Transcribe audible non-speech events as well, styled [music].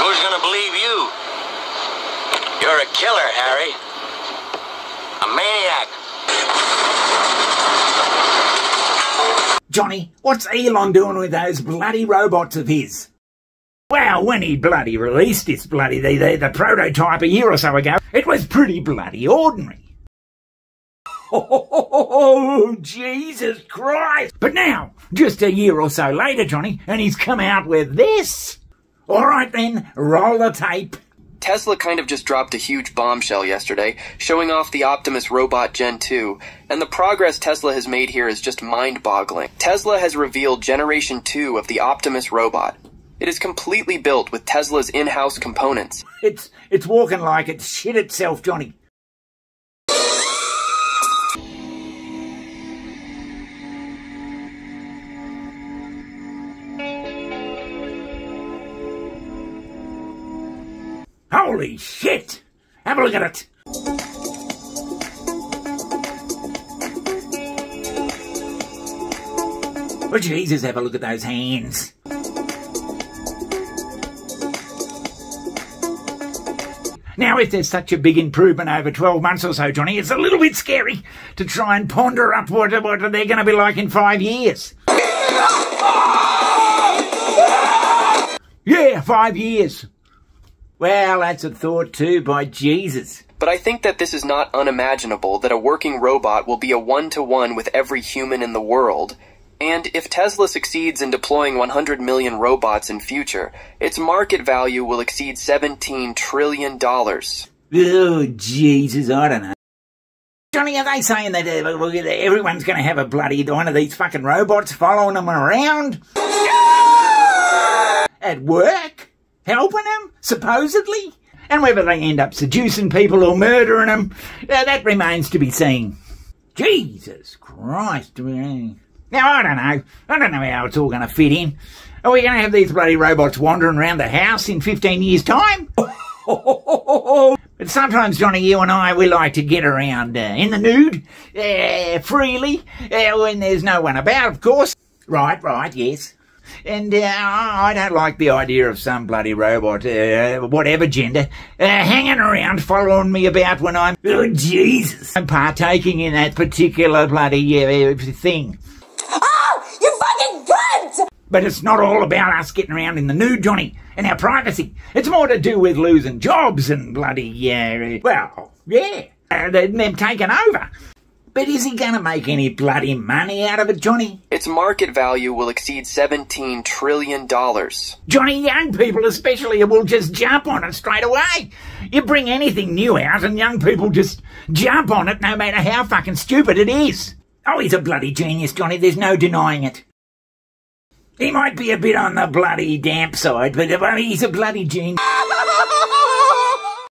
Who's gonna believe you? You're a killer, Harry. A maniac. Johnny, what's Elon doing with those bloody robots of his? Well, when he bloody released this bloody the, the, the prototype a year or so ago, it was pretty bloody ordinary. [laughs] Oh, Jesus Christ! But now, just a year or so later, Johnny, and he's come out with this. All right then, roll the tape. Tesla kind of just dropped a huge bombshell yesterday, showing off the Optimus Robot Gen 2, and the progress Tesla has made here is just mind boggling. Tesla has revealed Generation 2 of the Optimus Robot. It is completely built with Tesla's in house components. It's it's walking like it's shit itself, Johnny. Holy shit! Have a look at it! Oh, Jesus, have a look at those hands. Now, if there's such a big improvement over 12 months or so, Johnny, it's a little bit scary to try and ponder up what, what they're going to be like in five years. Yeah, five years. Well, that's a thought too, by Jesus. But I think that this is not unimaginable that a working robot will be a one to one with every human in the world. And if Tesla succeeds in deploying 100 million robots in future, its market value will exceed 17 trillion dollars. Oh, Jesus, I don't know. Johnny, are they saying that uh, everyone's going to have a bloody one of these fucking robots following them around? At work? Helping them, supposedly. And whether they end up seducing people or murdering them, uh, that remains to be seen. Jesus Christ. Now, I don't know. I don't know how it's all going to fit in. Are we going to have these bloody robots wandering around the house in 15 years' time? [laughs] but sometimes, Johnny, you and I, we like to get around uh, in the nude, uh, freely, uh, when there's no one about, of course. Right, right, yes. And uh, I don't like the idea of some bloody robot, uh, whatever gender, uh, hanging around following me about when I'm, oh Jesus, I'm partaking in that particular bloody uh, thing. Oh, you fucking cunt! But it's not all about us getting around in the nude, Johnny, and our privacy. It's more to do with losing jobs and bloody, uh, well, yeah, uh, them taking over. But is he going to make any bloody money out of it, Johnny? Its market value will exceed $17 trillion. Johnny, young people especially will just jump on it straight away. You bring anything new out and young people just jump on it no matter how fucking stupid it is. Oh, he's a bloody genius, Johnny. There's no denying it. He might be a bit on the bloody damp side, but he's a bloody genius. [laughs]